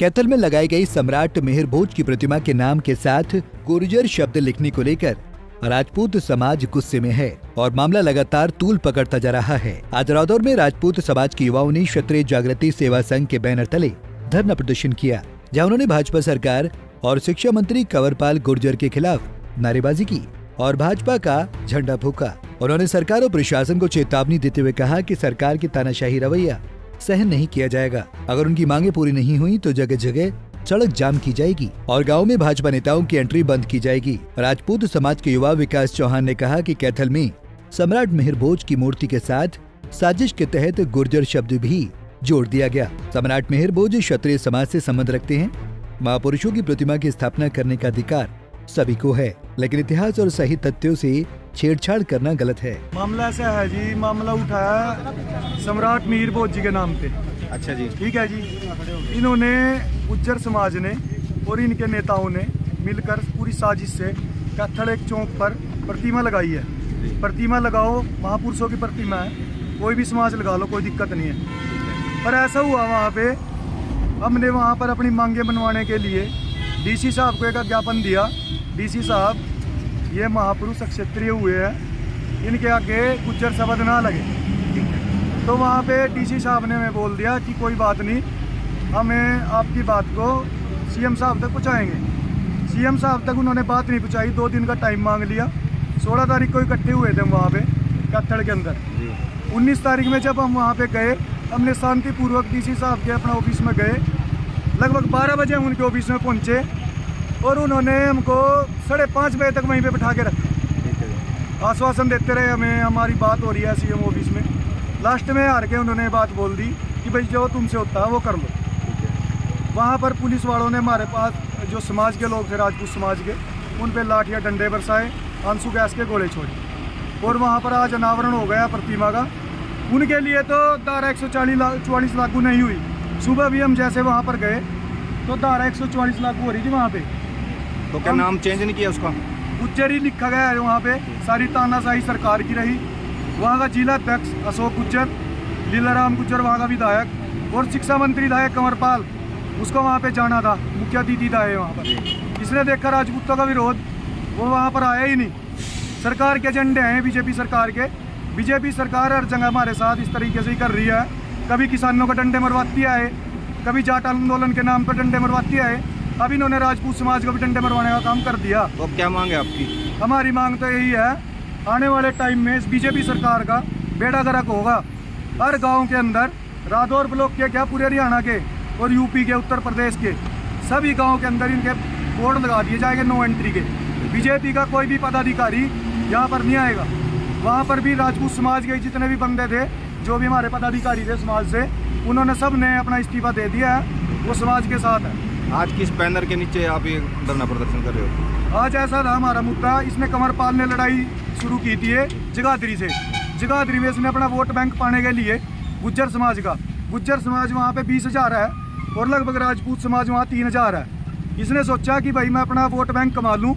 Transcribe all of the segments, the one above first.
कैथल में लगाई गई सम्राट मेहर भोज की प्रतिमा के नाम के साथ गुर्जर शब्द लिखने को लेकर राजपूत समाज गुस्से में है और मामला लगातार तूल पकड़ता जा रहा है। आज रादौर में राजपूत समाज के युवाओं ने क्षत्रिय जागृति सेवा संघ के बैनर तले धरना प्रदर्शन किया, जहाँ उन्होंने भाजपा सरकार और शिक्षा मंत्री कंवरपाल गुर्जर के खिलाफ नारेबाजी की और भाजपा का झंडा फूका। उन्होंने सरकार और प्रशासन को चेतावनी देते हुए कहा कि सरकार की तानाशाही रवैया सहन नहीं किया जाएगा। अगर उनकी मांगे पूरी नहीं हुई तो जगह जगह सड़क जाम की जाएगी और गाँव में भाजपा नेताओं की एंट्री बंद की जाएगी। राजपूत समाज के युवा विकास चौहान ने कहा कि कैथल में सम्राट मेहर भोज की मूर्ति के साथ साजिश के तहत गुर्जर शब्द भी जोड़ दिया गया। सम्राट मेहर भोज क्षत्रिय समाज से संबंध रखते हैं। महापुरुषों की प्रतिमा की स्थापना करने का अधिकार सभी को है, लेकिन इतिहास और सही तथ्यों से छेड़छाड़ करना गलत है। मामला ऐसा है जी मामला उठाया सम्राट मीर भोज जी के नाम पे। अच्छा जी। ठीक है जी। इन्होंने गुज्जर समाज ने और इनके नेताओं ने मिलकर पूरी साजिश से कत्थड़ एक चौक पर प्रतिमा लगाई है। प्रतिमा लगाओ महापुरुषों की प्रतिमा है। कोई भी समाज लगा लो कोई दिक्कत नहीं है। पर ऐसा हुआ वहाँ पे हमने वहाँ पर अपनी मांगे बनवाने के लिए डीसी साहब को एक ज्ञापन दिया। डीसी साहब ये महापुरुष क्षत्रिय हुए हैं। इनके आगे गुज्जर शब्द ना लगे। तो वहाँ पे डीसी साहब ने हमें बोल दिया कि कोई बात नहीं हमें आपकी बात को सीएम साहब तक पहुँचाएँगे। सीएम साहब तक उन्होंने बात नहीं पहुँचाई दो दिन का टाइम मांग लिया। सोलह तारीख को इकट्ठे हुए थे हम वहाँ पे कत्थड़ के अंदर। उन्नीस तारीख में जब हम वहाँ पे गए हमने शांतिपूर्वक डीसी साहब के अपना ऑफ़िस में गए। लगभग बारह बजे हम उनके ऑफ़िस में पहुँचे। और उन्होंने हमको साढ़े पाँच बजे तक वहीं पे बिठा के रखा। आश्वासन देते रहे हमें हमारी बात हो रही है सीएम ऑफ़िस में। लास्ट में हार के उन्होंने बात बोल दी कि भाई जो तुमसे होता है वो कर लो। वहाँ पर पुलिस वालों ने हमारे पास जो समाज के लोग थे राजपूत समाज के उन पर लाठियाँ डंडे बरसाए आँसू गैस के गोले छोड़े। और वहाँ पर आज अनावरण हो गया प्रतिमा का। उनके लिए तो धारा एक सौ चालीस लागू नहीं हुई। सुबह भी हम जैसे वहाँ पर गए तो धारा एक सौ चौवालीस लागू हो रही थी वहाँ पे। तो क्या नाम चेंज नहीं किया उसका? गुज्जर ही लिखा गया है वहाँ पे। सारी तानाशाही सरकार की रही। वहाँ का जिला अध्यक्ष अशोक गुज्जर लीलाराम गुज्जर वहाँ का विधायक और शिक्षा मंत्री था कंवरपाल उसको वहाँ पे जाना था। मुख्य अतिथि था वहाँ पर। इसने देखा राजपूतों का विरोध। वो वहाँ पर आया ही नहीं। सरकार के एजेंडे हैं बीजेपी सरकार के। बीजेपी सरकार हर जगह हमारे साथ इस तरीके से ही कर रही है। कभी किसानों का डंडे मरवाती है कभी जाट आंदोलन के नाम पर डंडे मरवाती है अब इन्होंने राजपूत समाज को भी डंडे मरवाने का काम कर दिया। तो अब क्या मांग है आपकी? हमारी मांग तो यही है आने वाले टाइम में इस बीजेपी सरकार का बेड़ा गर्क होगा। हर गाँव के अंदर रादौर ब्लॉक के क्या पूरे हरियाणा के और यूपी के उत्तर प्रदेश के सभी गाँव के अंदर इनके बोर्ड लगा दिए जाएँगे नो एंट्री के। बीजेपी का कोई भी पदाधिकारी यहाँ पर नहीं आएगा। वहाँ पर भी राजपूत समाज के जितने भी बंदे थे जो भी हमारे पदाधिकारी थे समाज से उन्होंने सबने अपना इस्तीफा दे दिया है वो समाज के साथ है। आज किस बैनर के नीचे आप ये धरना प्रदर्शन कर रहे हो? आज ऐसा था हमारा मुद्दा, इसने कमरपाल ने लड़ाई शुरू की थी जगाधरी से। जगाधरी में इसने अपना वोट बैंक पाने के लिए, गुज्जर समाज का। गुज्जर समाज वहाँ पे बीस हज़ार है और लगभग राजपूत समाज वहाँ तीन हज़ार है। इसने सोचा कि भाई मैं अपना वोट बैंक कमा लूँ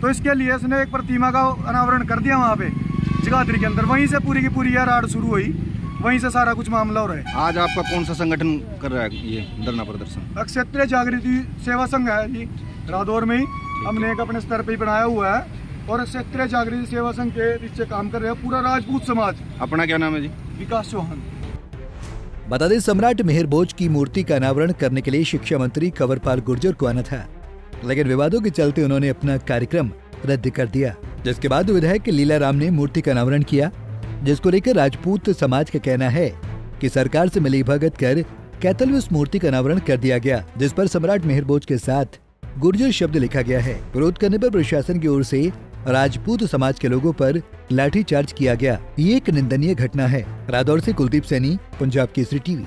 तो इसके लिए इसने एक प्रतिमा का अनावरण कर दिया वहाँ पे, जगाधरी के अंदर। वहीं से पूरी की पूरी यह राड शुरू हुई। वहीं से सारा कुछ मामला हो रहा है। आज आपका कौन सा संगठन कर रहा है ये धरना प्रदर्शन? क्षेत्रीय जागृति सेवा संघ है जी रादौर में ही। हमने एक अपने स्तर पे ही बनाया हुआ है और क्षेत्रीय जागृति सेवा संघ के नीचे काम कर रहे हैं पूरा राजपूत समाज। अपना क्या नाम है जी? विकास चौहान। बता दें सम्राट मेहर भोज की मूर्ति का अनावरण करने के लिए शिक्षा मंत्री कंवरपाल गुर्जर को आना था लेकिन विवादों के चलते उन्होंने अपना कार्यक्रम रद्द कर दिया। जिसके बाद विधायक लीला राम ने मूर्ति का अनावरण किया। जिसको लेकर राजपूत समाज का कहना है कि सरकार से मिली भगत कर कैथल मूर्ति का अनावरण कर दिया गया, जिस पर सम्राट मेहरबोज के साथ गुर्जर शब्द लिखा गया है। विरोध करने पर प्रशासन की ओर से राजपूत समाज के लोगों पर लाठीचार्ज किया गया। ये एक निंदनीय घटना है। रादौर से कुलदीप सैनी, पंजाब केसरी टीवी।